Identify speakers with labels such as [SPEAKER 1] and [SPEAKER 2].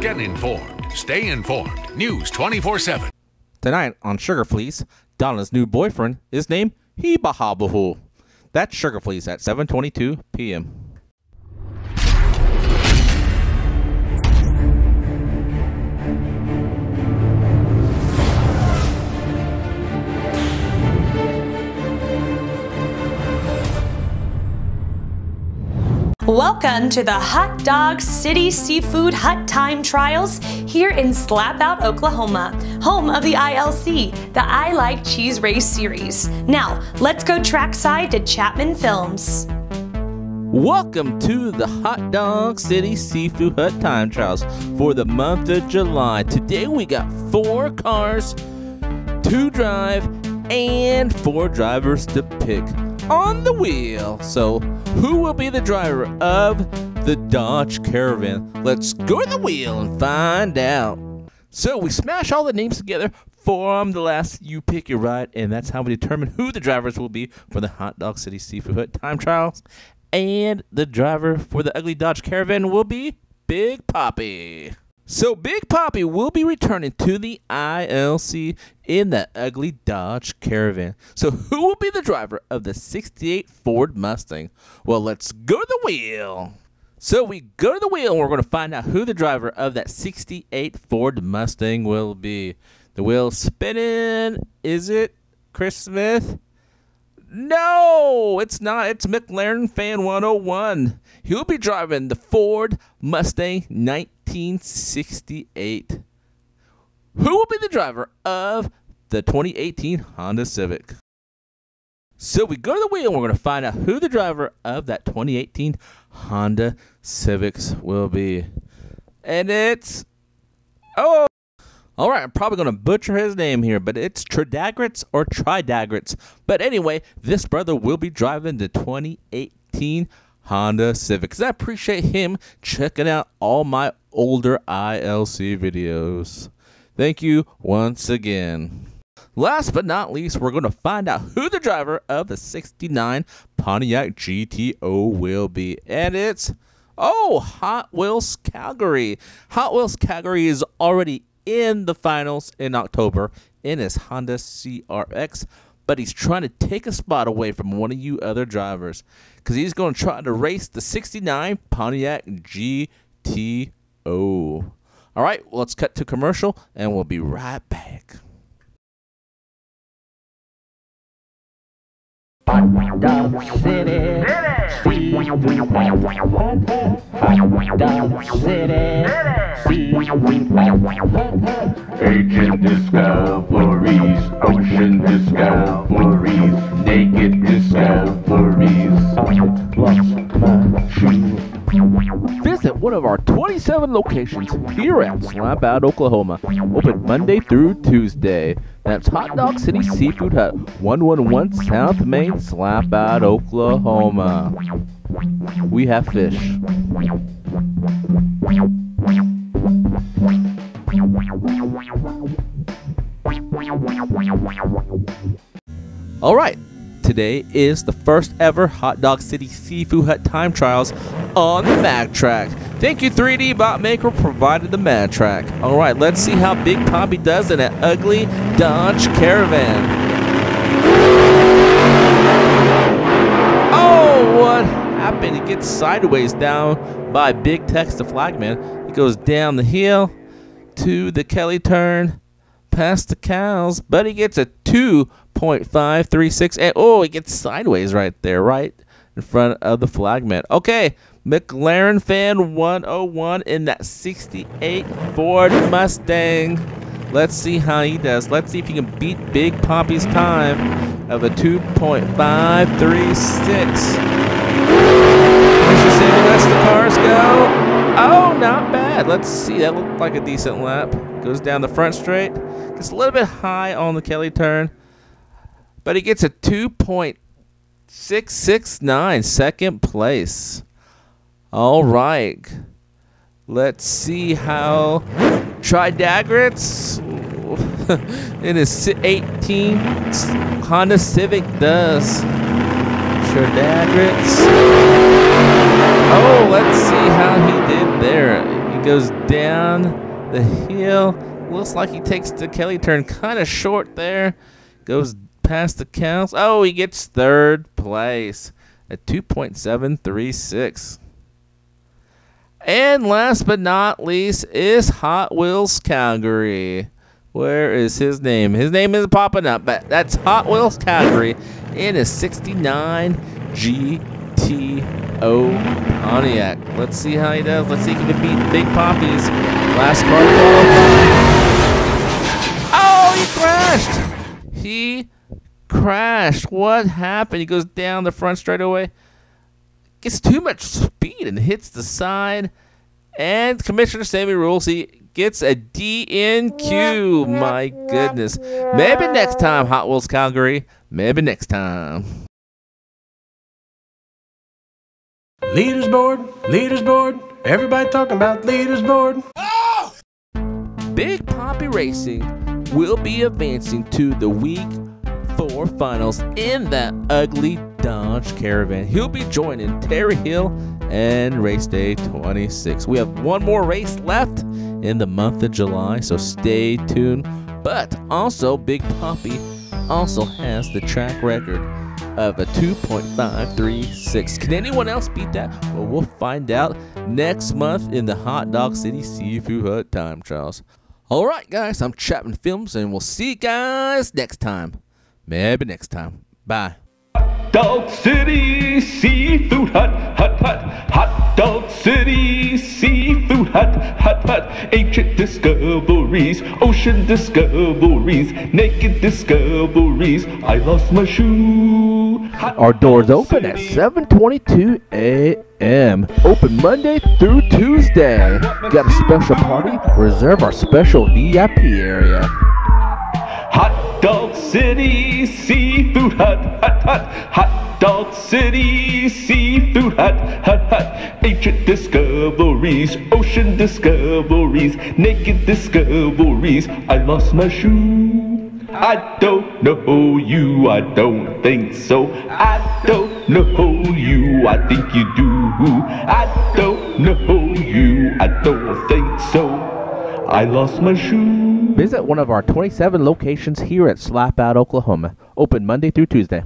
[SPEAKER 1] Get informed. Stay informed. News 24 7.
[SPEAKER 2] Tonight on Sugar Fleece, Donna's new boyfriend is named Hibahabahu. That's Sugar Fleece at 7:22 p.m.
[SPEAKER 3] Welcome to the Hot Dog City Seafood Hut Time Trials here in Slapout, Oklahoma, home of the ILC, the I Like Cheese Race series. Now, let's go trackside to Chapman Films.
[SPEAKER 2] Welcome to the Hot Dog City Seafood Hut Time Trials for the month of July. Today we got four cars, two drive, and four drivers to pick on the wheel. So, who will be the driver of the Dodge Caravan? Let's go to the wheel and find out. So, we smash all the names together, form the last you pick your ride, and that's how we determine who the drivers will be for the Hot Dog City Seafood Hut time trials. And the driver for the Ugly Dodge Caravan will be Big Poppy. So Big Poppy will be returning to the ILC in the ugly Dodge Caravan. So who will be the driver of the 68 Ford Mustang? Well, let's go to the wheel. So we go to the wheel and we're going to find out who the driver of that 68 Ford Mustang will be. The wheel spinning. Is it Chris Smith? No, it's not. It's McLaren Fan 101. He'll be driving the Ford Mustang 1968. Who will be the driver of the 2018 Honda Civic? So we go to the wheel and we're going to find out who the driver of that 2018 Honda Civics will be. And it's. Oh! All right, I'm probably going to butcher his name here, but it's Tridagritz or Tridagritz. But anyway, this brother will be driving the 2018 Honda Civic. Cause I appreciate him checking out all my older ILC videos. Thank you once again. Last but not least, we're going to find out who the driver of the 69 Pontiac GTO will be. And it's, oh, Hot Wheels Calgary. Hot Wheels Calgary is already in the finals in October in his Honda CRX, but he's trying to take a spot away from one of you other drivers because he's going to try to race the 69 Pontiac GTO. All right, well, let's cut to commercial and we'll be right back.
[SPEAKER 4] Hot Dog City.
[SPEAKER 5] Agent discoveries, ocean discoveries, naked discoveries.
[SPEAKER 2] Visit one of our 27 locations here at Slapout, Oklahoma. Open Monday through Tuesday. That's Hot Dog City Seafood Hut, 111 South Main, Slapout, Oklahoma. We have fish. All right. Today is the first ever Hot Dog City Seafood Hut time trials on the Mag Track. Thank you, 3D Bot Maker, provided the Mag Track. All right, let's see how Big Poppy does in that ugly Dodge Caravan. Oh, what happened? He gets sideways down by Big Tex the Flagman. He goes down the hill to the Kelly turn, past the cows, but he gets a 2.536. And oh, he gets sideways right there, right in front of the flagman. Okay, McLaren fan 101 in that 68 Ford Mustang. Let's see how he does. Let's see if he can beat Big Poppy's time of a 2.536. Mr. Sammy lets the cars go. Oh, not bad. Let's see. That looked like a decent lap. Goes down the front straight. Gets a little bit high on the Kelly turn. But he gets a 2.669 second place. All right. Let's see how Tridagritz in his 18 Honda Civic does. Tridagritz. Oh, let's see how he did there. He goes down the hill. Looks like he takes the Kelly turn kind of short there. Goes past the counts. Oh, he gets third place at 2.736. And last but not least is Hot Wheels Calgary. Where is his name? His name isn't popping up, but that's Hot Wheels Calgary in a 69 GTO Pontiac. Let's see how he does. Let's see if he can beat Big Poppy's last car. Oh, he crashed. He crashed. What happened? He goes down the front straightaway. Gets too much speed and hits the side. And Commissioner Sammy rules he gets a DNQ. My goodness. Maybe next time, Hot Wheels Calgary. Maybe next time.
[SPEAKER 6] Leaders board, leaders board. Everybody talking about leaders board.
[SPEAKER 2] Big Poppy Racing will be advancing to the week four finals in that ugly Dodge Caravan. He'll be joining Terry Hill and race day 26. We have one more race left in the month of July, so stay tuned. But also, Big Poppy also has the track record of a 2.536. Can anyone else beat that? Well, we'll find out next month in the Hot Dog City Seafood Hut Time Trials. All right, guys, I'm Chapman Films, and we'll see you guys next time. Maybe next time. Bye.
[SPEAKER 5] Hot Dog City Seafood Hut, hut, hut. Hot Dog City Seafood Hut, hut, hut. Ancient discoveries, ocean discoveries, naked discoveries. I lost my shoe.
[SPEAKER 2] Our doors open at 7:22 a.m. Open Monday through Tuesday. Got a special party? Reserve our special VIP area.
[SPEAKER 5] Hot Dog City Seafood Hut, hut, hut. Hot Dog City Seafood Hut, hut, hut. Ancient discoveries, ocean discoveries, naked discoveries. I lost my shoe. I don't know you, I don't think so. I don't know you, I think you do. I don't know you, I don't think so. I lost my shoe.
[SPEAKER 2] Visit one of our 27 locations here at Slapout, Oklahoma. Open Monday through Tuesday.